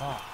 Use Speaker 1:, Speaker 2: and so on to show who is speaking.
Speaker 1: talk.